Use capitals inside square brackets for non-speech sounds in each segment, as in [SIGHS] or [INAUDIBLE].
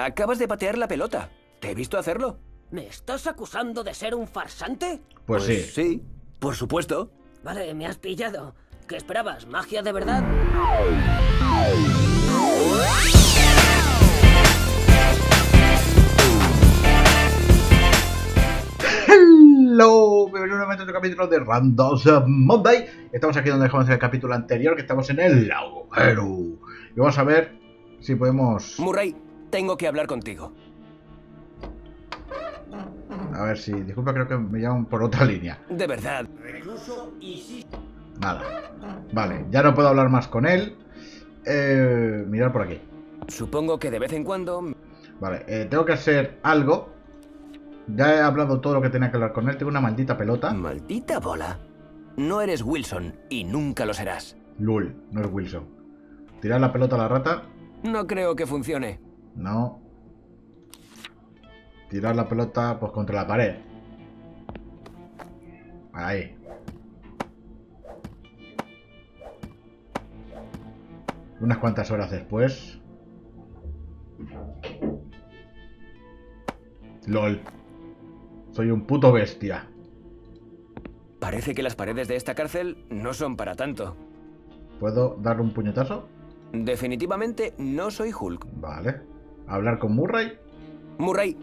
Acabas de patear la pelota. Te he visto hacerlo. ¿Me estás acusando de ser un farsante? Pues, sí. Sí, por supuesto. Vale, me has pillado. ¿Qué esperabas? ¿Magia de verdad? Hello, bienvenidos nuevamente a otro capítulo de Randos Monday. Estamos aquí donde dejamos el capítulo anterior, que estamos en el agujero. Y vamos a ver si podemos... Murray, tengo que hablar contigo. A ver si... Disculpa, creo que me llaman por otra línea. De verdad. Nada. Vale, ya no puedo hablar más con él. Eh, mirar por aquí. Supongo que de vez en cuando... Vale, eh, tengo que hacer algo. Ya he hablado todo lo que tenía que hablar con él. Tengo una maldita pelota. Maldita bola. No eres Wilson y nunca lo serás. Lul, no es Wilson. Tirar la pelota a la rata. No creo que funcione. No. Tirar la pelota pues contra la pared. Ahí. Unas cuantas horas después. LOL. Soy un puto bestia. Parece que las paredes de esta cárcel no son para tanto. ¿Puedo darle un puñetazo? Definitivamente no soy Hulk. Vale. ¿Hablar con Murray? Murray.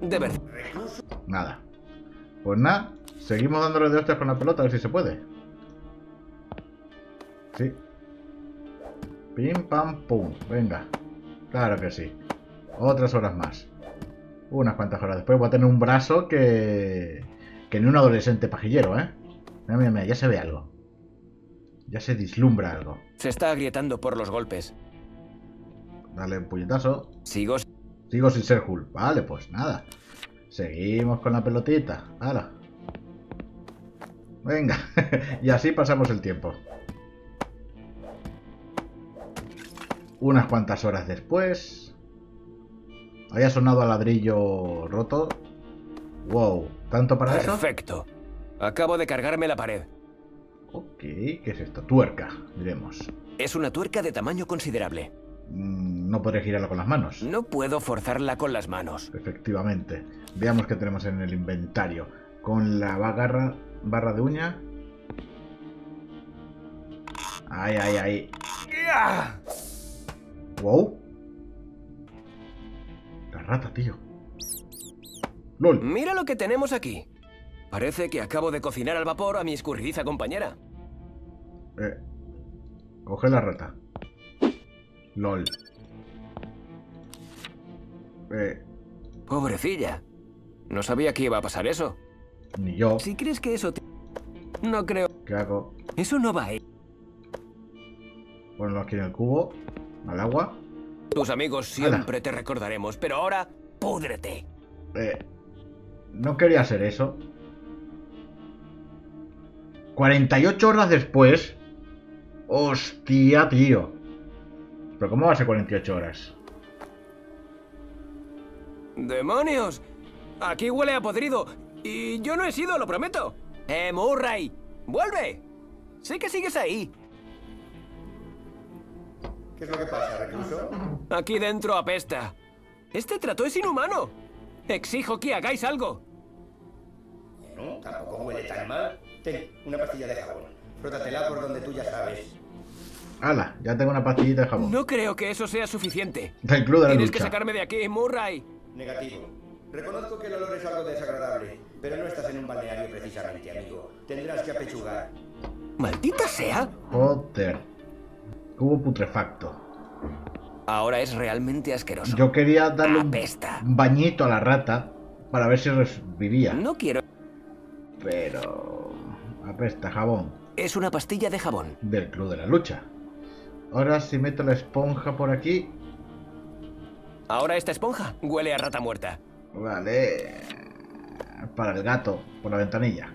De verdad. Nada. Pues nada, seguimos dándole de hostias con la pelota a ver si se puede. Sí. Pim pam pum. Venga. Claro que sí. Otras horas más. Unas cuantas horas después voy a tener un brazo que. que ni un adolescente pajillero, ¿eh? Mira, mira, mira, ya se ve algo. Ya se vislumbra algo. Se está agrietando por los golpes. Dale un puñetazo. Sigo Sigo sin ser Hulk. Vale, pues nada. Seguimos con la pelotita. ¡Hala! Venga. [LAUGHS] y así pasamos el tiempo. Unas cuantas horas después. Había sonado a ladrillo roto. Wow. ¿Tanto para eso? Perfecto. Acabo de cargarme la pared. Ok. ¿Qué es esto? Tuerca. Diremos. Es una tuerca de tamaño considerable. Mm, no podré girarla con las manos. No puedo forzarla con las manos. Efectivamente. Veamos qué tenemos en el inventario. Con la barra, barra de uña. Ahí, ahí. ¡Ah! Wow. La rata, tío. LOL. Mira lo que tenemos aquí. Parece que acabo de cocinar al vapor a mi escurridiza compañera. Eh. Coge la rata. LOL. Eh. Pobrecilla. No sabía que iba a pasar eso. Ni yo. Si crees que eso te... No creo. ¿Qué hago? Eso no va a ir. Ponlo aquí en el cubo. Al agua. Tus amigos siempre te recordaremos, pero ahora, púdrete. Eh. No quería hacer eso. 48 horas después. Hostia, tío. ¿Pero cómo va a ser 48 horas? ¡Demonios! Aquí huele a podrido. Y yo no he sido, lo prometo. ¡Eh, Murray! ¡Vuelve! Sé que sigues ahí. ¿Qué es lo que pasa, recluso? Aquí dentro apesta. Este trato es inhumano. Exijo que hagáis algo. Bueno, tampoco huele tan mal. Ten, una pastilla de jabón. Frótatela por donde tú ya sabes. ¡Hala! Ya tengo una pastillita de jabón. No creo que eso sea suficiente. Del club de la Tienes que lucha. sacarme de aquí, Murray. Negativo. Reconozco que el olor es algo desagradable, pero no estás en un balneario precisamente, amigo. Tendrás que apechugar. ¡Maldita sea! Joder. Cubo putrefacto. Ahora es realmente asqueroso. Yo quería darle un Apesta. bañito a la rata para ver si revivía. No quiero... Pero... Apesta jabón Es una pastilla de jabón. del club de la lucha. Ahora si meto la esponja por aquí... Ahora esta esponja huele a rata muerta. Vale. Para el gato, por la ventanilla.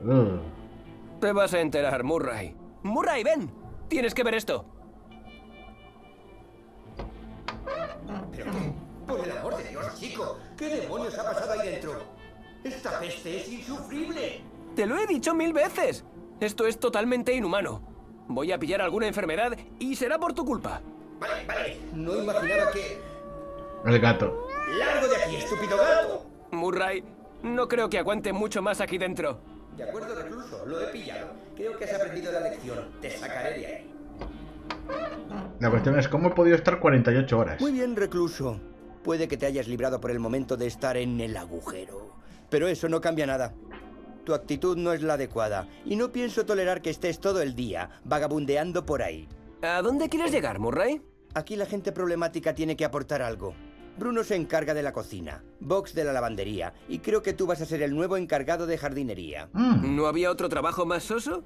Uh, Te vas a enterar, Murray. Murray, ven. Tienes que ver esto. ¿Pero qué? Por el amor de Dios, chico. ¿Qué demonios ha pasado ahí dentro? Esta peste es insufrible. Te lo he dicho mil veces. Esto es totalmente inhumano. Voy a pillar alguna enfermedad y será por tu culpa. Vale, vale. No imaginaba que... El gato. ¡Largo de aquí, estúpido gato! Murray, no creo que aguante mucho más aquí dentro. De acuerdo, recluso. Lo he pillado. Creo que has aprendido la lección. Te sacaré de ahí. La cuestión es cómo he podido estar 48 horas. Muy bien, recluso. Puede que te hayas librado por el momento de estar en el agujero. Pero eso no cambia nada. Tu actitud no es la adecuada. Y no pienso tolerar que estés todo el día vagabundeando por ahí. ¿A dónde quieres llegar, Murray? Aquí la gente problemática tiene que aportar algo. Bruno se encarga de la cocina, Vox de la lavandería, y creo que tú vas a ser el nuevo encargado de jardinería. Mm, ¿No había otro trabajo más soso?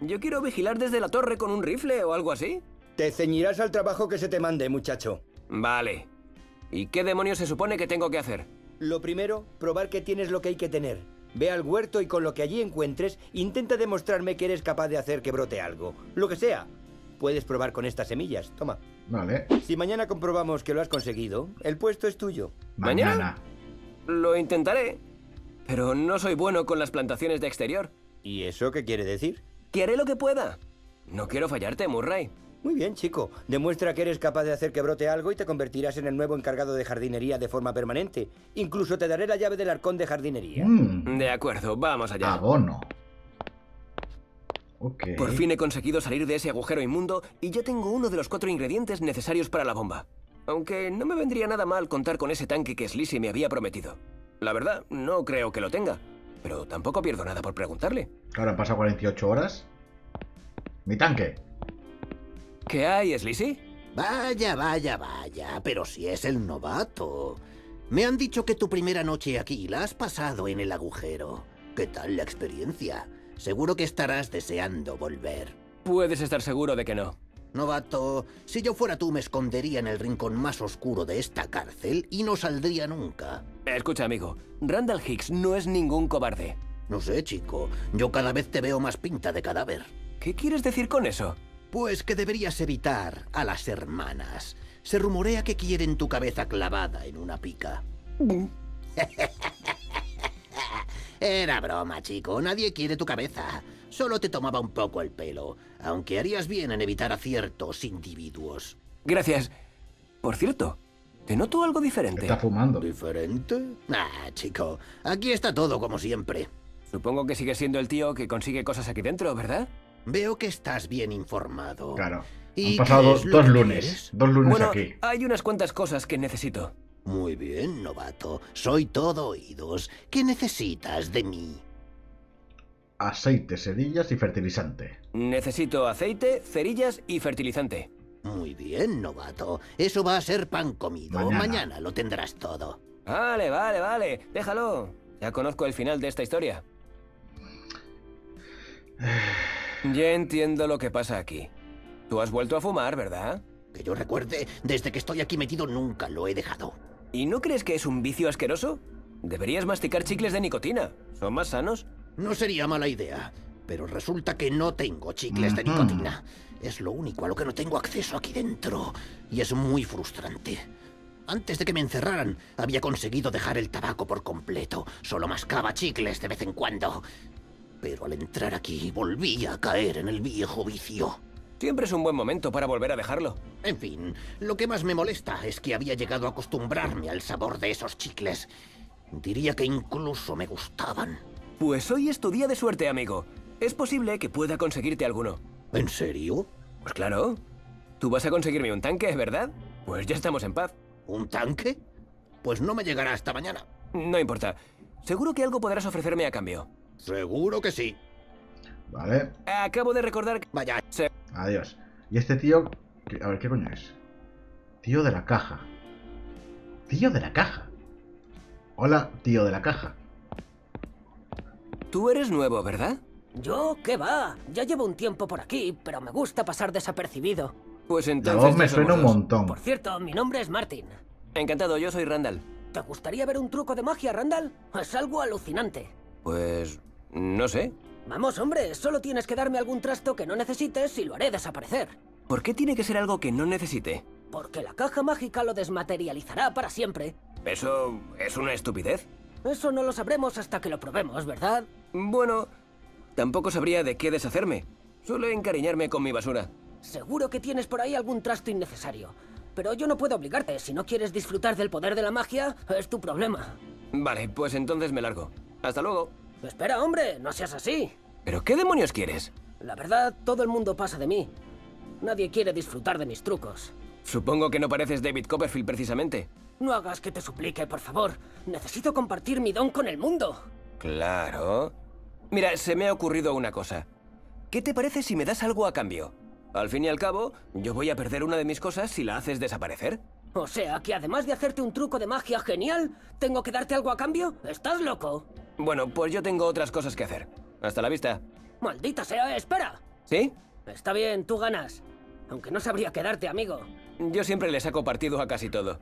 Yo quiero vigilar desde la torre con un rifle o algo así. Te ceñirás al trabajo que se te mande, muchacho. Vale. ¿Y qué demonios se supone que tengo que hacer? Lo primero, probar que tienes lo que hay que tener. Ve al huerto y con lo que allí encuentres, intenta demostrarme que eres capaz de hacer que brote algo. Lo que sea. Puedes probar con estas semillas. Toma. vale. Si mañana comprobamos que lo has conseguido, el puesto es tuyo. ¿Mañana? Mañana. Lo intentaré. Pero no soy bueno con las plantaciones de exterior. ¿Y eso qué quiere decir? Que haré lo que pueda. No quiero fallarte, Murray. Muy bien, chico. Demuestra que eres capaz de hacer que brote algo y te convertirás en el nuevo encargado de jardinería de forma permanente. Incluso te daré la llave del arcón de jardinería. Mm, De acuerdo, vamos allá. abono. Por fin he conseguido salir de ese agujero inmundo y ya tengo uno de los cuatro ingredientes necesarios para la bomba. Aunque no me vendría nada mal contar con ese tanque que Slissy me había prometido. La verdad, no creo que lo tenga. Pero tampoco pierdo nada por preguntarle. Ahora han pasado 48 horas. Mi tanque. ¿Qué hay, Slissy? Vaya, vaya, vaya, pero si es el novato. Me han dicho que tu primera noche aquí la has pasado en el agujero. ¿Qué tal la experiencia? Seguro que estarás deseando volver. Puedes estar seguro de que no. Novato, si yo fuera tú me escondería en el rincón más oscuro de esta cárcel y no saldría nunca. Escucha, amigo. Randall Hicks no es ningún cobarde. No sé, chico, yo cada vez te veo más pinta de cadáver. ¿Qué quieres decir con eso? Pues que deberías evitar a las hermanas. Se rumorea que quieren tu cabeza clavada en una pica. [LAUGHS] Era broma, chico. Nadie quiere tu cabeza. Solo te tomaba un poco el pelo, aunque harías bien en evitar a ciertos individuos. Gracias. Por cierto, te noto algo diferente. Está fumando. ¿Diferente? Ah, chico, aquí está todo como siempre. Supongo que sigue siendo el tío que consigue cosas aquí dentro, ¿verdad? Veo que estás bien informado. Claro. ¿Y Han pasado dos lunes. Dos lunes bueno, aquí. hay unas cuantas cosas que necesito. Muy bien, novato. Soy todo oídos. ¿Qué necesitas de mí? Aceite, cerillas y fertilizante. Necesito aceite, cerillas y fertilizante. Muy bien, novato. Eso va a ser pan comido. Mañana. Mañana, lo tendrás todo. Vale, vale, vale. Déjalo. Ya conozco el final de esta historia. [SIGHS] [SIGHS] Ya entiendo lo que pasa aquí. Tú has vuelto a fumar, ¿verdad? Que yo recuerde, desde que estoy aquí metido nunca lo he dejado. ¿Y no crees que es un vicio asqueroso? Deberías masticar chicles de nicotina. ¿Son más sanos? No sería mala idea, pero resulta que no tengo chicles de nicotina. Es lo único a lo que no tengo acceso aquí dentro. Y es muy frustrante. Antes de que me encerraran, había conseguido dejar el tabaco por completo. Solo mascaba chicles de vez en cuando. Pero al entrar aquí volví a caer en el viejo vicio. Siempre es un buen momento para volver a dejarlo. En fin, lo que más me molesta es que había llegado a acostumbrarme al sabor de esos chicles. Diría que incluso me gustaban. Pues hoy es tu día de suerte, amigo. Es posible que pueda conseguirte alguno. ¿En serio? Pues claro. Tú vas a conseguirme un tanque, ¿verdad? Pues ya estamos en paz. ¿Un tanque? Pues no me llegará hasta mañana. No importa. Seguro que algo podrás ofrecerme a cambio. Seguro que sí. Vale. Acabo de recordar que... Vaya, se- Adiós. Y este tío. A ver, ¿qué coño es? Tío de la caja. Tío de la caja. Hola, tío de la caja. Tú eres nuevo, ¿verdad? ¿Yo? ¿Qué va? Ya llevo un tiempo por aquí, pero me gusta pasar desapercibido. Pues La entonces... voz me suena un montón. Por cierto, mi nombre es Martin. Encantado, yo soy Randall. ¿Te gustaría ver un truco de magia, Randall? Es algo alucinante. Pues... no sé. Vamos, hombre, solo tienes que darme algún trasto que no necesites y lo haré desaparecer. ¿Por qué tiene que ser algo que no necesite? Porque la caja mágica lo desmaterializará para siempre. Eso... es una estupidez. Eso no lo sabremos hasta que lo probemos, ¿verdad? Bueno, tampoco sabría de qué deshacerme. Suelo encariñarme con mi basura. Seguro que tienes por ahí algún trasto innecesario. Pero yo no puedo obligarte. Si no quieres disfrutar del poder de la magia, es tu problema. Vale, pues entonces me largo. Hasta luego. Espera, hombre, no seas así. ¿Pero qué demonios quieres? La verdad, todo el mundo pasa de mí. Nadie quiere disfrutar de mis trucos. Supongo que no pareces David Copperfield precisamente. No hagas que te suplique, por favor. Necesito compartir mi don con el mundo. Claro. Mira, se me ha ocurrido una cosa. ¿Qué te parece si me das algo a cambio? Al fin y al cabo, yo voy a perder una de mis cosas si la haces desaparecer. O sea, que además de hacerte un truco de magia genial, ¿tengo que darte algo a cambio? ¿Estás loco? Bueno, pues yo tengo otras cosas que hacer. Hasta la vista. Maldita sea, espera. ¿Sí? Está bien, tú ganas. Aunque no sabría quedarte, amigo. Yo siempre le saco partido a casi todo.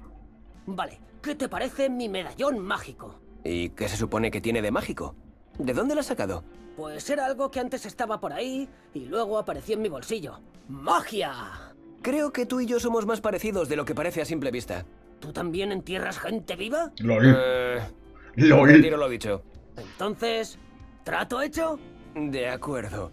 Vale, ¿qué te parece mi medallón mágico? ¿Y qué se supone que tiene de mágico? ¿De dónde lo has sacado? Pues era algo que antes estaba por ahí y luego apareció en mi bolsillo. ¡Magia! Creo que tú y yo somos más parecidos de lo que parece a simple vista. ¿Tú también entierras gente viva? LOL. Eh, LOL. retiro lo dicho. Entonces, ¿trato hecho? De acuerdo.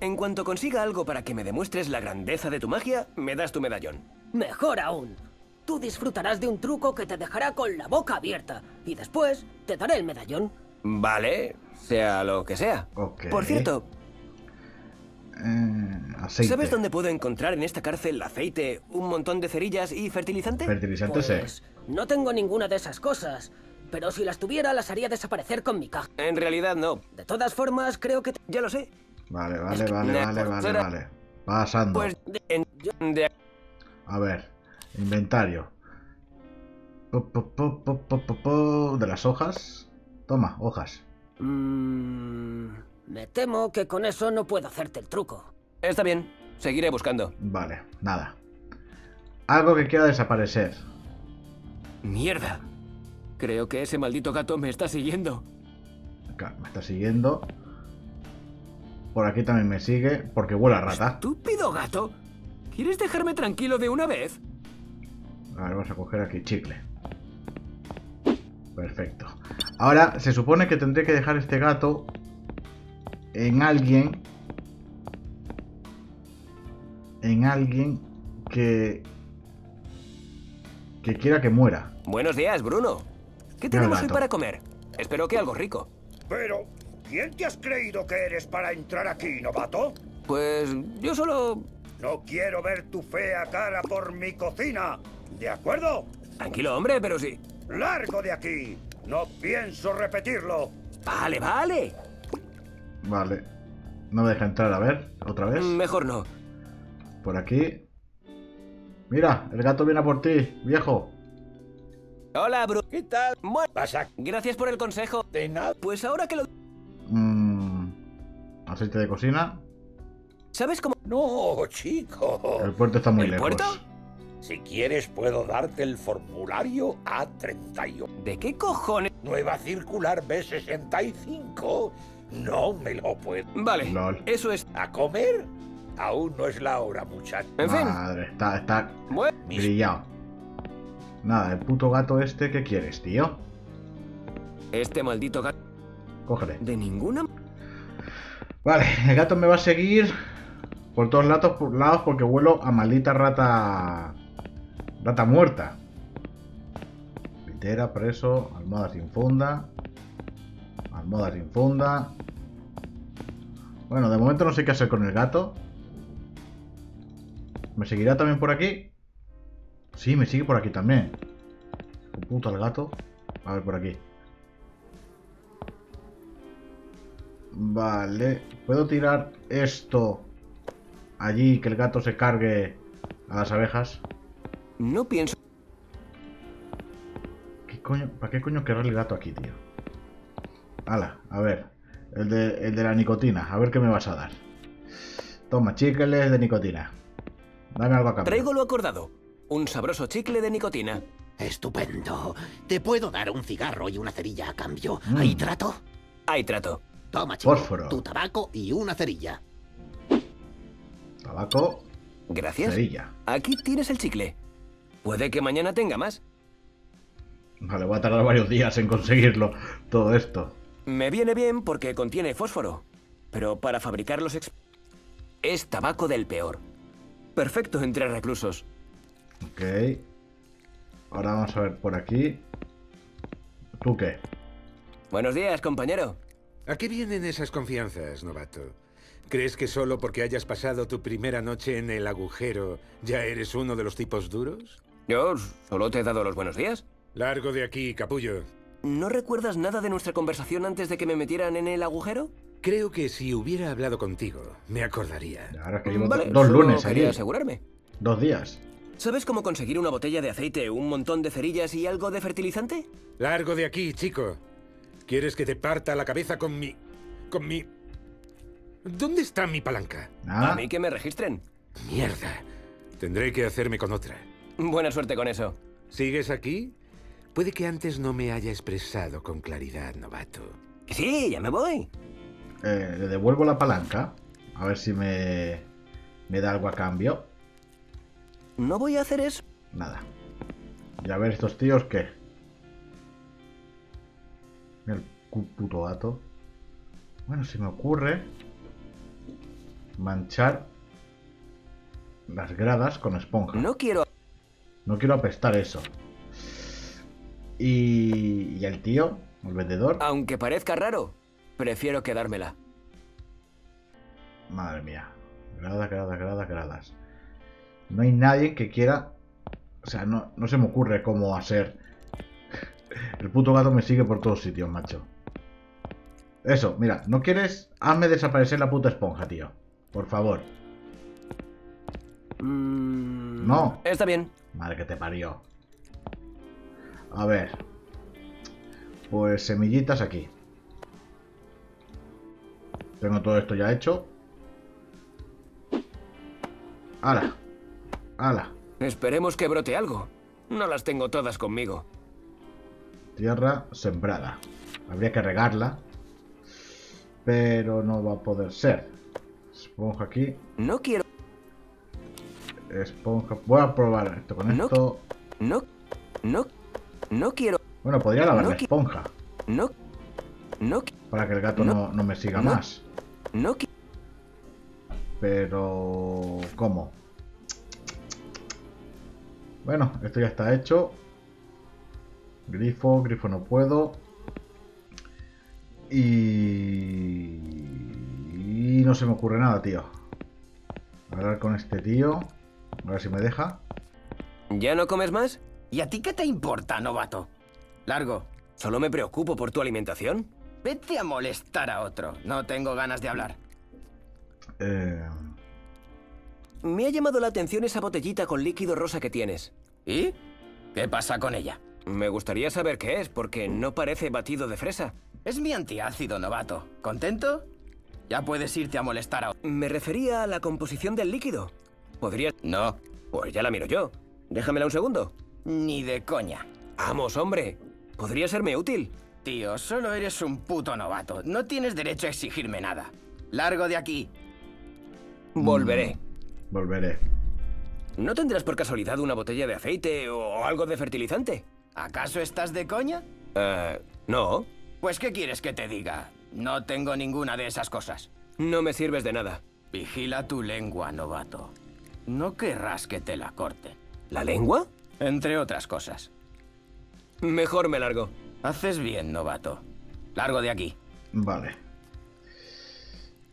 En cuanto consiga algo para que me demuestres la grandeza de tu magia, me das tu medallón. Mejor aún. Tú disfrutarás de un truco que te dejará con la boca abierta y después te daré el medallón. Vale, sea lo que sea. Por cierto, Eh. ¿sabes dónde puedo encontrar en esta cárcel aceite, un montón de cerillas y fertilizante? Fertilizante sé. Pues no tengo ninguna de esas cosas, pero si las tuviera las haría desaparecer con mi caja. En realidad no. De todas formas, creo que... Ya lo sé. Vale, vale, Es que vale, vale, vale. Pasando. Pues de, en- de- A ver, inventario. Po, po, po, po, po, po, po, De las hojas. Toma, hojas. Mm, me temo que con eso no puedo hacerte el truco. Está bien. Seguiré buscando. Vale, nada. Algo que quiera desaparecer. Mierda. Creo que ese maldito gato me está siguiendo. Acá, me está siguiendo. Por aquí también me sigue, porque huele a rata. Estúpido gato. ¿Quieres dejarme tranquilo de una vez? A ver, vamos a coger aquí chicle. Perfecto. Ahora, se supone que tendré que dejar este gato en alguien. En alguien que. que quiera que muera. Buenos días, Bruno. ¿Qué tenemos hoy para comer? Espero que algo rico. Pero, ¿quién te has creído que eres para entrar aquí, novato? Pues yo solo... No quiero ver tu fea cara por mi cocina. ¿De acuerdo? Tranquilo, hombre, pero sí. ¡Largo de aquí! No pienso repetirlo. Vale, vale. Vale. No me deja entrar, a ver, otra vez. Mejor no. Por aquí. Mira, el gato viene a por ti, viejo. Hola, Bruno. ¿Qué tal? Bueno, ¿Pasa gracias por el consejo. de nada? Pues ahora que lo... Mm, aceite de cocina. ¿Sabes cómo... No, chico. El puerto está muy ¿El lejos. puerto? Si quieres, puedo darte el formulario A31. ¿De qué cojones? Nueva circular B65. No me lo puedo. Vale, Lol. eso es... ¿A comer? Aún no es la hora, muchacho. En fin. Madre, está, está Bueno, Mis grillado. Nada, el puto gato este, ¿qué quieres, tío? este maldito gato... Cógele. De ninguna... Vale, el gato me va a seguir por todos lados, por lados porque huelo a maldita rata. Rata muerta. Litera, preso, almohada sin funda. Almohada sin funda. Bueno, de momento no sé qué hacer con el gato. ¿Me seguirá también por aquí? Sí, me sigue por aquí también. Un puto al gato. A ver, por aquí. Vale. ¿Puedo tirar esto allí que el gato se cargue a las abejas? No pienso... ¿Qué coño? ¿Para qué coño querrá el gato aquí, tío? Hala, a ver. El de, el de la nicotina. A ver qué me vas a dar. Toma, chicles de nicotina. Dame algo a cambio. Traigo lo acordado. Un sabroso chicle de nicotina. Estupendo. Te puedo dar un cigarro y una cerilla a cambio. Mm. ¿Ahí trato? Ahí trato. Toma, chico. Fósforo. Tu tabaco y una cerilla. Tabaco, Gracias. cerilla. Aquí tienes el chicle. Puede que mañana tenga más. Vale, voy a tardar varios días en conseguirlo. Todo esto. Me viene bien porque contiene fósforo. pero para fabricar los ex... Es tabaco del peor. Perfecto entre reclusos. Ok. Ahora vamos a ver por aquí. ¿Tú qué? Buenos días, compañero. ¿A qué vienen esas confianzas, novato? ¿Crees que solo porque hayas pasado tu primera noche en el agujero ya eres uno de los tipos duros? Yo solo te he dado los buenos días. Largo de aquí, capullo. ¿No recuerdas nada de nuestra conversación antes de que me metieran en el agujero? Creo que si hubiera hablado contigo, me acordaría. Ahora que llevo Vale, dos lunes quería aquí. asegurarme. Dos días. ¿Sabes cómo conseguir una botella de aceite, un montón de cerillas y algo de fertilizante? Largo de aquí, chico. ¿Quieres que te parta la cabeza con mi... con mi... ¿Dónde está mi palanca? Ah, A mí que me registren. Mierda. Tendré que hacerme con otra. Buena suerte con eso. ¿Sigues aquí? Puede que antes no me haya expresado con claridad, novato. Sí, ya me voy. eh, le devuelvo la palanca. A ver si me, me da algo a cambio. No voy a hacer eso. Nada. Y a ver estos tíos qué. Mira el puto gato. Bueno, se me ocurre manchar las gradas con esponja. No quiero... No quiero apestar eso. Y, y el tío, el vendedor, Aunque parezca raro, prefiero quedármela. madre mía. Gradas, gradas, gradas, gradas. No hay nadie que quiera. O sea, no, no se me ocurre cómo hacer. El puto gato me sigue por todos sitios, macho. Eso, mira, ¿no quieres? Hazme desaparecer la puta esponja, tío. Por favor. Mm, No. Está bien. Madre que te parió. A ver. Pues semillitas aquí. Tengo todo esto ya hecho. ¡Hala! ¡Hala! Esperemos que brote algo. No las tengo todas conmigo. Tierra sembrada. Habría que regarla. Pero no va a poder ser. Esponja aquí. No quiero... Esponja. Voy a probar esto con No. esto. No... No... No quiero... Bueno, podría lavar No la esponja. No... No... Para que el gato No. no, me siga más. No... Pero... ¿Cómo? Bueno, esto ya está hecho. Grifo, grifo no puedo. Y... y no se me ocurre nada, tío. Hablar con este tío. A ver si me deja. ¿Ya no comes más? ¿Y a ti qué te importa, novato? Largo. Solo me preocupo por tu alimentación. Vete a molestar a otro. No tengo ganas de hablar. Eh, Me ha llamado la atención esa botellita con líquido rosa que tienes. ¿Y? ¿Qué pasa con ella? Me gustaría saber qué es, porque no parece batido de fresa. Es mi antiácido, novato. ¿Contento? Ya puedes irte a molestar a. Me refería a la composición del líquido. ¿Podría...? No, Pues ya la miro yo. Déjamela un segundo. ni de coña. Vamos, hombre. Podría serme útil. Tío, solo eres un puto novato. No tienes derecho a exigirme nada. Largo de aquí. Volveré. Volveré. ¿No tendrás por casualidad una botella de aceite o algo de fertilizante? ¿Acaso estás de coña? Eh, no. Pues ¿qué quieres que te diga? No tengo ninguna de esas cosas. No me sirves de nada. Vigila tu lengua, novato. No querrás que te la corte. ¿La lengua? Entre otras cosas. Mejor me largo. Haces bien, novato. Largo de aquí. Vale.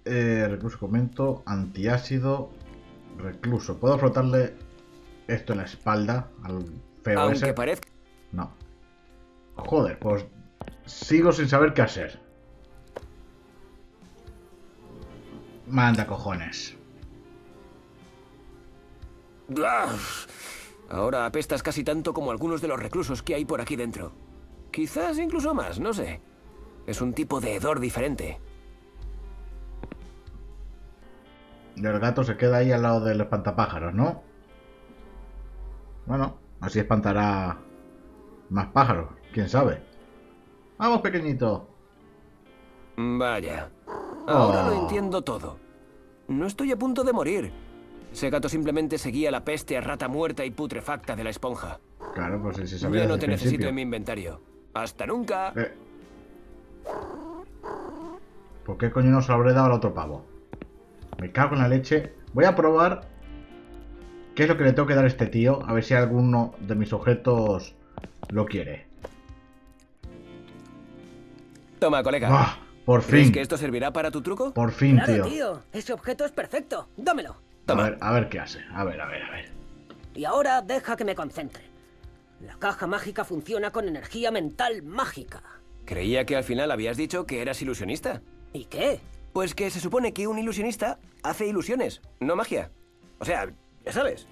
Eh, recluso comento, antiácido, recluso. ¿Puedo frotarle esto en la espalda al feo Aunque ese? parezca... No. Joder, pues sigo sin saber qué hacer. Manda cojones. ¡Ah! Ahora apestas casi tanto como algunos de los reclusos que hay por aquí dentro. Quizás incluso más, no sé. Es un tipo de hedor diferente. Y el gato se queda ahí al lado del espantapájaros, ¿no? Bueno, así espantará más pájaros, quién sabe. Vamos, pequeñito. Vaya. Ahora lo Oh. entiendo todo. No estoy a punto de morir. Ese gato simplemente seguía la peste a rata muerta y putrefacta de la esponja. Claro, pues si se sabía Ya no te necesito en mi inventario. ¡Hasta nunca! Eh, ¿Por qué coño no se lo habré dado al otro pavo? Me cago en la leche. Voy a probar qué es lo que le tengo que dar a este tío. A ver si alguno de mis objetos lo quiere. Toma, colega. ¡Ah! Por ¿Crees fin. que esto servirá para tu truco? Por fin, Claro, tío. tío. Ese objeto es perfecto. Dámelo. A ver, a ver qué hace. A ver, a ver, a ver. Y ahora deja que me concentre. La caja mágica funciona con energía mental mágica. Creía que al final habías dicho que eras ilusionista. ¿Y qué? Pues que se supone que un ilusionista hace ilusiones, no magia. O sea, ya sabes.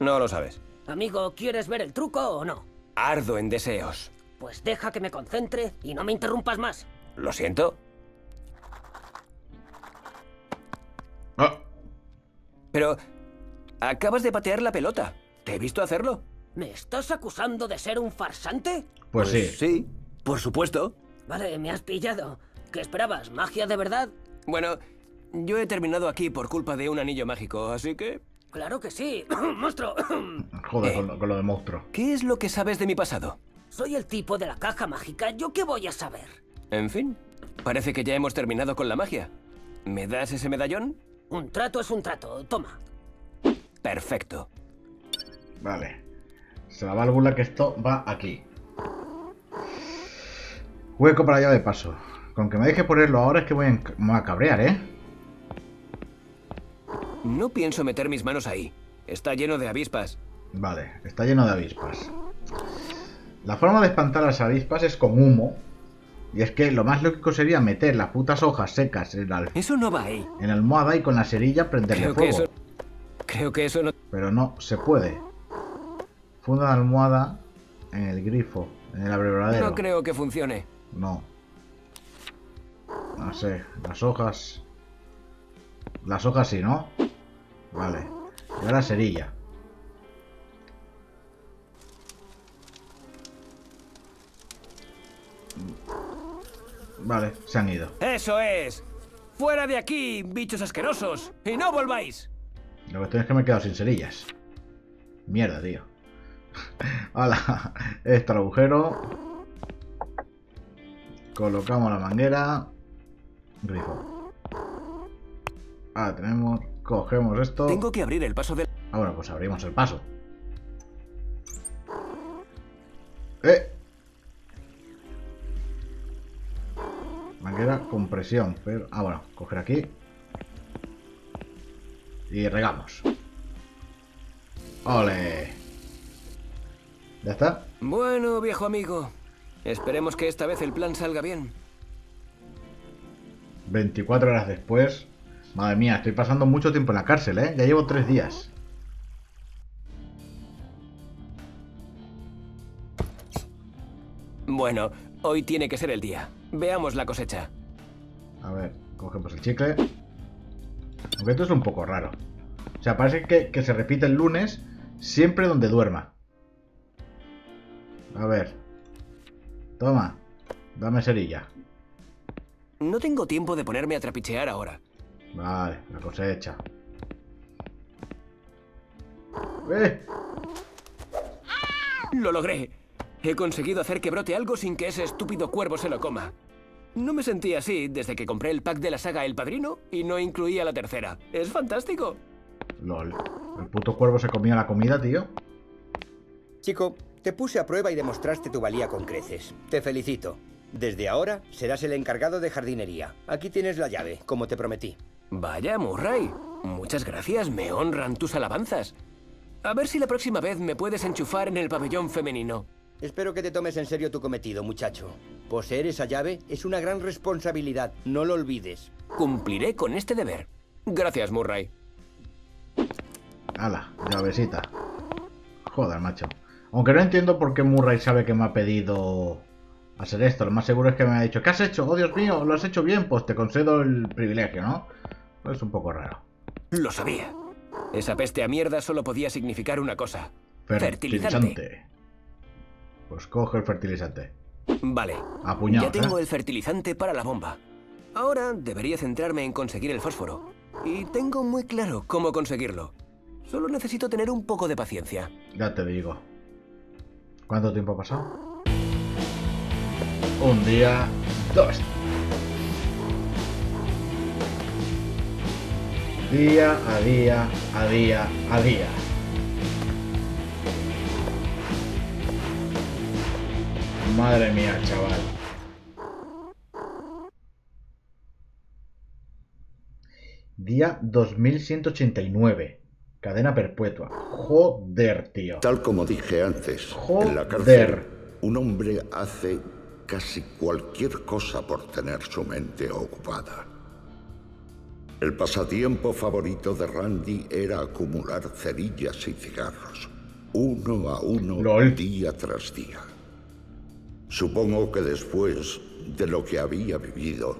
No lo sabes. Amigo, ¿quieres ver el truco o no? Ardo en deseos. Pues deja que me concentre y no me interrumpas más. Lo siento, Ah, pero acabas de patear la pelota. ¿Te he visto hacerlo? ¿Me estás acusando de ser un farsante? pues, sí. Sí, por supuesto. Vale, me has pillado. ¿Qué esperabas? ¿Magia de verdad? Bueno, yo he terminado aquí por culpa de un anillo mágico, así que... Claro que sí. [COUGHS] [COUGHS] ¡Monstruo! [COUGHS] Joder, con lo, con lo de monstruo. ¿Qué es lo que sabes de mi pasado? Soy el tipo de la caja mágica. ¿Yo qué voy a saber? En fin, parece que ya hemos terminado con la magia. ¿Me das ese medallón? Un trato es un trato. Toma. Perfecto. Vale. Se la válvula que esto va aquí. Hueco para llave de paso. Con que me deje ponerlo ahora es que voy a, me voy a cabrear, ¿eh? No pienso meter mis manos ahí. Está lleno de avispas. Vale, está lleno de avispas. La forma de espantar a las avispas es con humo. Y es que lo más lógico sería meter las putas hojas secas en la, Eso no va ahí. en la almohada y con la cerilla prenderle Creo que fuego. eso... Creo que eso no... Pero no, se puede. Funda la almohada en el grifo, en el abrevadero. No creo que funcione. No. No sé, las hojas. Las hojas sí, ¿no? Vale. Y ahora cerilla. Vale, se han ido. ¡Eso es! ¡Fuera de aquí, bichos asquerosos! ¡Y no volváis! Lo que estoy es que me he quedado sin cerillas. Mierda, tío. [LAUGHS] Hala, esto el agujero. Colocamos la manguera. Grifo. Ahora tenemos. Cogemos esto. Tengo que abrir el paso del... Ah, bueno, pues abrimos el paso. ¡Eh! Manguera con presión, pero... Ah, bueno, coger aquí. Y regamos. ¡Ole! ¿Ya está? Bueno, viejo amigo. Esperemos que esta vez el plan salga bien. 24 horas después. Madre mía, estoy pasando mucho tiempo en la cárcel, ¿eh? Ya llevo tres días. Bueno, hoy tiene que ser el día. Veamos la cosecha. A ver, cogemos el chicle. Aunque esto es un poco raro. O sea, parece que, que se repite el lunes siempre donde duerma. A ver. Toma. Dame cerilla. No tengo tiempo de ponerme a trapichear ahora. Vale, la cosecha. ¡Eh! ¡Lo logré! He conseguido hacer que brote algo sin que ese estúpido cuervo se lo coma. No me sentí así desde que compré el pack de la saga El Padrino y no incluía la tercera. ¡Es fantástico! LOL. El puto cuervo se comía la comida, tío. Chico, te puse a prueba y demostraste tu valía con creces. Te felicito. Desde ahora serás el encargado de jardinería. Aquí tienes la llave, como te prometí. Vaya, Murray. Muchas gracias, me honran tus alabanzas. A ver si la próxima vez me puedes enchufar en el pabellón femenino. Espero que te tomes en serio tu cometido, muchacho. Poseer esa llave es una gran responsabilidad, no lo olvides. Cumpliré con este deber. Gracias, Murray. Hala, llavecita. Joder, macho. Aunque no entiendo por qué Murray sabe que me ha pedido hacer esto. Lo más seguro es que me ha dicho, ¿qué has hecho? Oh, Dios mío, lo has hecho bien. Pues te concedo el privilegio, ¿no? Es un poco raro. Lo sabía. Esa peste a mierda solo podía significar una cosa. Fertilizante. Pues coge el fertilizante. Vale. A ya tengo ¿eh? el fertilizante para la bomba. Ahora debería centrarme en conseguir el fósforo. Y tengo muy claro cómo conseguirlo. Solo necesito tener un poco de paciencia. Ya te digo. ¿Cuánto tiempo ha pasado? un día dos. Día a día, a día, a día. Madre mía, chaval. Día 2189. Cadena perpetua. Joder, tío. Tal como dije antes, Joder. un hombre hace casi cualquier cosa por tener su mente ocupada. El pasatiempo favorito de Randy era acumular cerillas y cigarros, uno a uno, Lol. día tras día. Supongo que después de lo que había vivido,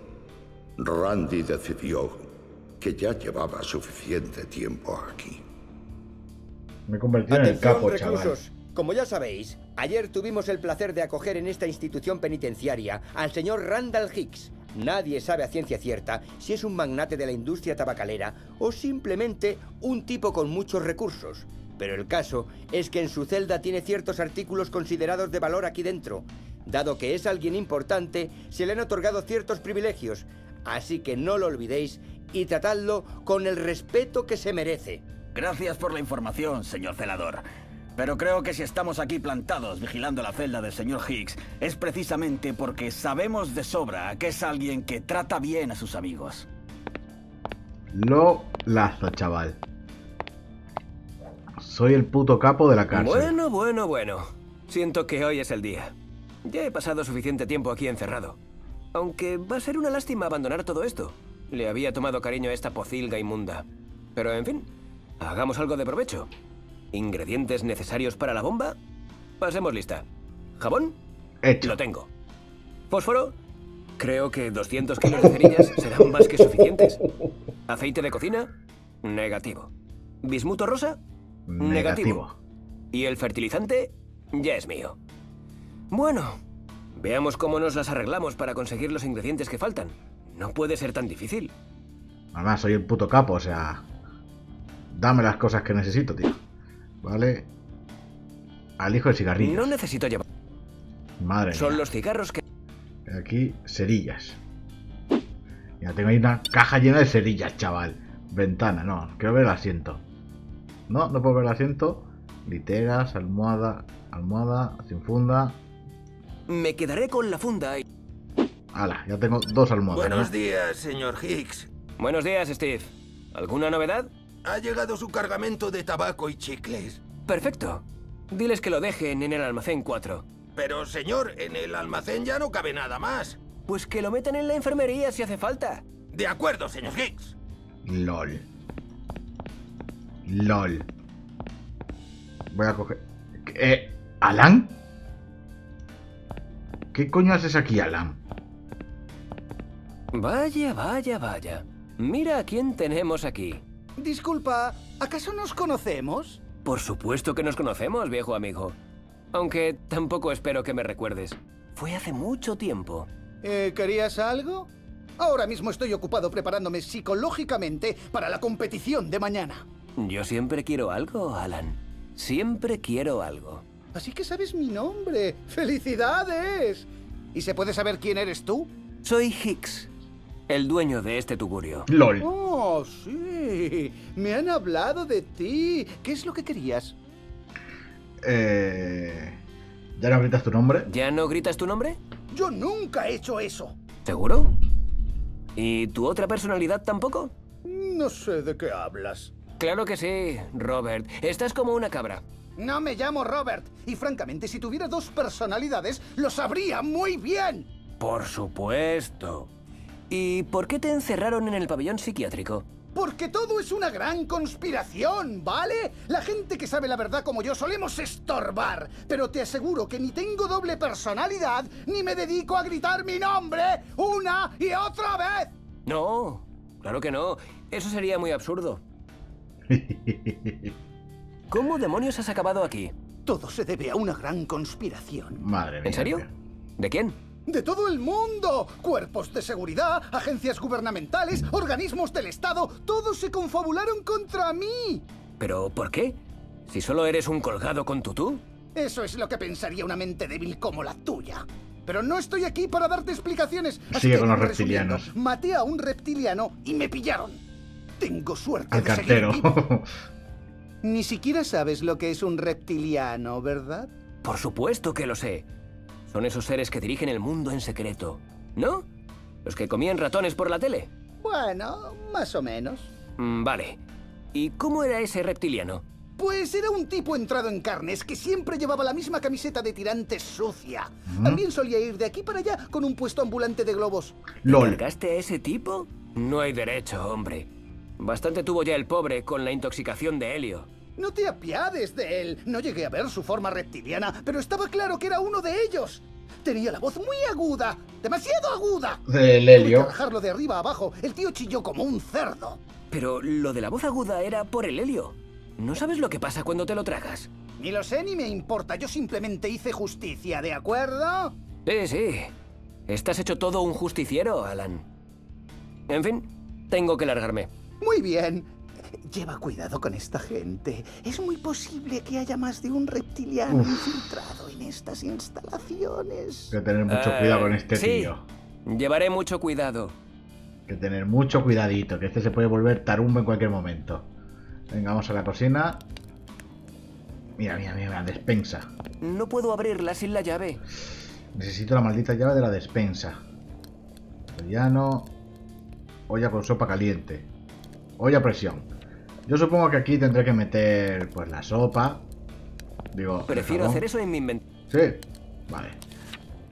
Randy decidió que ya llevaba suficiente tiempo aquí. Me he convertido en el capo, chaval. reclusos. Como ya sabéis, ayer tuvimos el placer de acoger en esta institución penitenciaria al señor Randall Hicks. Nadie sabe a ciencia cierta si es un magnate de la industria tabacalera o simplemente un tipo con muchos recursos. Pero el caso es que en su celda tiene ciertos artículos considerados de valor aquí dentro. Dado que es alguien importante, se le han otorgado ciertos privilegios. Así que no lo olvidéis y tratadlo con el respeto que se merece. Gracias por la información, señor celador. Pero creo que si estamos aquí plantados vigilando la celda del señor Higgs es precisamente porque sabemos de sobra que es alguien que trata bien a sus amigos. Lo lazo, chaval. Soy el puto capo de la cárcel. Bueno, bueno, bueno. Siento que hoy es el día. Ya he pasado suficiente tiempo aquí encerrado. Aunque va a ser una lástima abandonar todo esto. Le había tomado cariño a esta pocilga inmunda. Pero en fin, hagamos algo de provecho. ¿Ingredientes necesarios para la bomba? Pasemos lista. ¿Jabón? Hecho. Lo tengo. ¿Fósforo? Creo que 200 kilos de cerillas serán más que suficientes. ¿Aceite de cocina? Negativo. ¿Bismuto rosa? Negativo. ¿Y el fertilizante? Ya es mío. Bueno, veamos cómo nos las arreglamos para conseguir los ingredientes que faltan. No puede ser tan difícil. Además, soy el puto capo, o sea. Dame las cosas que necesito, tío. Vale. Alijo de cigarrillos. No necesito llevar. Madre Son mía. los cigarros que... Aquí, cerillas. Ya tengo ahí una caja llena de cerillas, chaval. Ventana, no. Quiero ver el asiento. No, no puedo ver el asiento. Literas, almohada, almohada, sin funda. Me quedaré con la funda y... Ala, ya tengo dos almohadas. Buenos ¿no? días, señor Hicks. Buenos días, Steve. ¿Alguna novedad? Ha llegado su cargamento de tabaco y chicles. Perfecto. Diles que lo dejen en el almacén 4. Pero, señor, en el almacén ya no cabe nada más. Pues que lo metan en la enfermería si hace falta. De acuerdo, señor Hicks. LOL. LOL. Voy a coger. Eh, ¿Alan? ¿Qué coño haces aquí, Alan? Vaya, vaya, vaya. Mira a quién tenemos aquí. Disculpa, ¿acaso nos conocemos? Por supuesto que nos conocemos, viejo amigo. Aunque tampoco espero que me recuerdes. Fue hace mucho tiempo. Eh, ¿Querías algo? Ahora mismo estoy ocupado preparándome psicológicamente para la competición de mañana. Yo siempre quiero algo, Alan. Siempre quiero algo. Así que sabes mi nombre. ¡Felicidades! ¿Y se puede saber quién eres tú? Soy Hicks, el dueño de este tugurio. LOL. Oh, sí. Me han hablado de ti. ¿Qué es lo que querías? Eh. ¿Ya no gritas tu nombre? ¿Ya no gritas tu nombre? Yo nunca he hecho eso. ¿Seguro? ¿Y tu otra personalidad tampoco? No sé de qué hablas. Claro que sí, Robert. Estás como una cabra. No me llamo Robert. Y francamente, si tuviera dos personalidades, lo sabría muy bien. Por supuesto. ¿Y por qué te encerraron en el pabellón psiquiátrico? Porque todo es una gran conspiración, ¿vale? La gente que sabe la verdad como yo solemos estorbar. Pero te aseguro que ni tengo doble personalidad, ni me dedico a gritar mi nombre una y otra vez. No, claro que no. Eso sería muy absurdo. [LAUGHS] ¿Cómo demonios has acabado aquí? Todo se debe a una gran conspiración. Madre mía. ¿En serio? ¿De quién? De todo el mundo. Cuerpos de seguridad, agencias gubernamentales, organismos del Estado, todos se confabularon contra mí. ¿Pero por qué? Si solo eres un colgado con tutú. Eso es lo que pensaría una mente débil como la tuya. Pero no estoy aquí para darte explicaciones. Así Sigue que, con los reptilianos. Maté a un reptiliano y me pillaron. Tengo suerte Al de cartero. vivo. [LAUGHS] Ni siquiera sabes lo que es un reptiliano, ¿verdad? Por supuesto que lo sé. Son esos seres que dirigen el mundo en secreto. ¿No? Los que comían ratones por la tele. Bueno, más o menos. Mm, vale. ¿Y cómo era ese reptiliano? Pues era un tipo entrado en carnes que siempre llevaba la misma camiseta de tirantes sucia. También solía ir de aquí para allá con un puesto ambulante de globos. LOL. ¿Cargaste a ese tipo? No hay derecho, hombre. Bastante tuvo ya el pobre con la intoxicación de helio. No te apiades de él. No llegué a ver su forma reptiliana, pero estaba claro que era uno de ellos. Tenía la voz muy aguda, demasiado aguda. Del Tuve que helio. bajarlo de arriba a abajo. El tío chilló como un cerdo. Pero lo de la voz aguda era por el helio. ¿No sabes lo que pasa cuando te lo tragas? Ni lo sé ni me importa. Yo simplemente hice justicia, ¿de acuerdo? Sí, sí. Estás hecho todo un justiciero, Alan. En fin, tengo que largarme. Muy bien. Lleva cuidado con esta gente. Es muy posible que haya más de un reptiliano Uf. infiltrado en estas instalaciones. Hay que tener mucho cuidado con este Eh, sí. tío. Llevaré mucho cuidado. Hay que tener mucho cuidadito, que este se puede volver tarumba en cualquier momento. Venga, vamos a la cocina. Mira, mira, mira, despensa. No puedo abrirla sin la llave. Necesito la maldita llave de la despensa. Rellano. Olla con sopa caliente. Olla a presión. Yo supongo que aquí tendré que meter pues la sopa. Digo, Prefiero hacer eso en mi inventario. Sí, vale.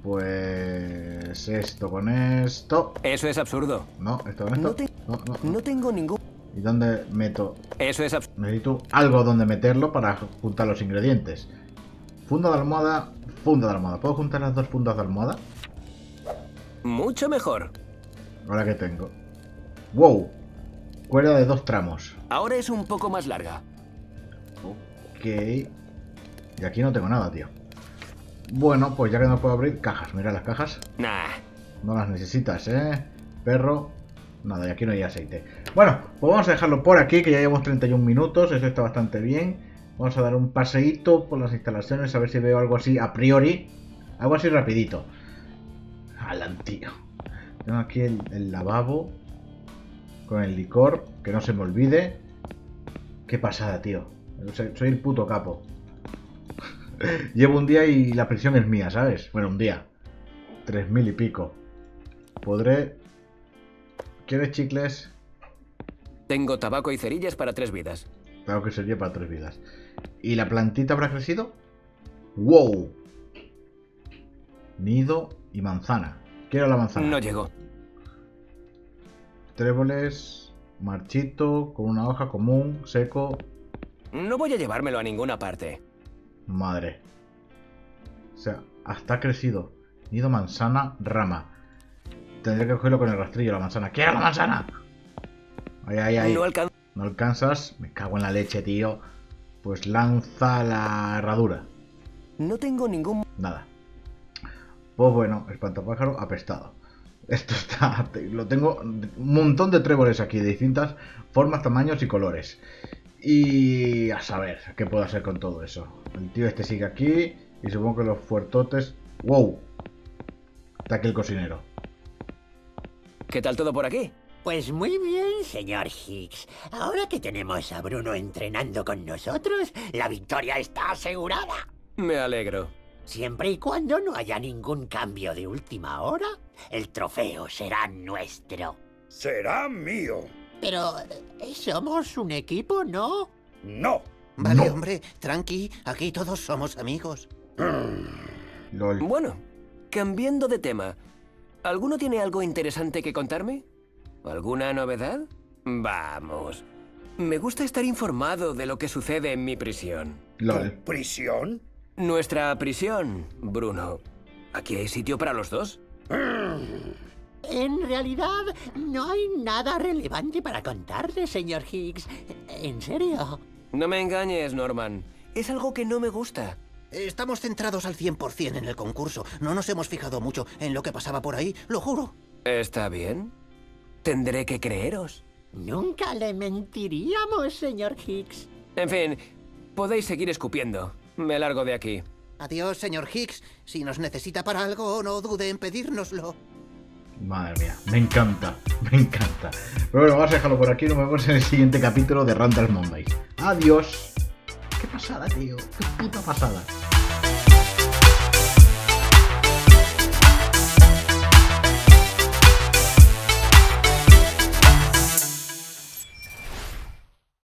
Pues esto con esto. Eso es absurdo. No, esto con esto. No, te- No, no, no. no tengo ningún... ¿Y dónde meto? Eso es absurdo. Necesito algo donde meterlo para juntar los ingredientes. Funda de almohada, funda de almohada. ¿Puedo juntar las dos fundas de almohada? Mucho mejor. Ahora que tengo. ¡Wow! Cuerda de dos tramos. Ahora es un poco más larga. Ok. Y aquí no tengo nada, tío. Bueno, pues ya que no puedo abrir cajas. Mira las cajas. Nah. No las necesitas, ¿eh? Perro. Nada, y aquí no hay aceite. Bueno, pues vamos a dejarlo por aquí, que ya llevamos 31 minutos. Eso está bastante bien. Vamos a dar un paseíto por las instalaciones, a ver si veo algo así a priori. Algo así rapidito. Alan, tío. Tengo aquí el, el lavabo. Con el licor. Que no se me olvide. Qué pasada, tío. Soy, soy el puto capo. [LAUGHS] Llevo un día y la prisión es mía, ¿sabes? Bueno, un día. Tres mil y pico. Podré... ¿Quieres chicles? Tengo tabaco y cerillas para tres vidas. Claro que sería para tres vidas. ¿Y la plantita habrá crecido? ¡Wow! Nido y manzana. Quiero la manzana. No llegó. Tréboles, marchito, con una hoja común, seco. No voy a llevármelo a ninguna parte. Madre. O sea, hasta ha crecido. Nido, manzana, rama. Tendré que cogerlo con el rastrillo, la manzana. ¡Quiero la manzana! Ahí. No alcanzo. No alcanzas. Me cago en la leche, tío. Pues lanza la herradura. No tengo ningún... Nada. Pues bueno, espantapájaro apestado. Esto está. Lo tengo. Un montón de tréboles aquí, de distintas formas, tamaños y colores. Y a saber qué puedo hacer con todo eso. El tío este sigue aquí. Y supongo que los fuertotes. ¡Wow! Está aquí el cocinero. ¿Qué tal todo por aquí? Pues muy bien, señor Higgs. Ahora que tenemos a Bruno entrenando con nosotros, la victoria está asegurada. Me alegro. Siempre y cuando no haya ningún cambio de última hora, el trofeo será nuestro. Será mío. Pero eh, somos un equipo, ¿no? No. Vale, No. hombre, tranqui, aquí todos somos amigos. LOL. Bueno, cambiando de tema. ¿Alguno tiene algo interesante que contarme? ¿Alguna novedad? Vamos. Me gusta estar informado de lo que sucede en mi prisión. LOL. ¿Prisión? Nuestra prisión, Bruno. ¿Aquí hay sitio para los dos? En realidad, no hay nada relevante para contarle, señor Higgs. En serio. No me engañes, Norman. Es algo que no me gusta. Estamos centrados al 100% en el concurso. No nos hemos fijado mucho en lo que pasaba por ahí, lo juro. ¿Está bien? Tendré que creeros. Nunca le mentiríamos, señor Higgs. En fin, podéis seguir escupiendo. Me largo de aquí. Adiós, señor Hicks. Si nos necesita para algo, no dude en pedírnoslo. Madre mía, me encanta, [LAUGHS] me encanta. Pero bueno, vamos a dejarlo por aquí. Nos vemos en el siguiente capítulo de Randall Mondays. Adiós. Qué pasada, tío. Qué puta pasada.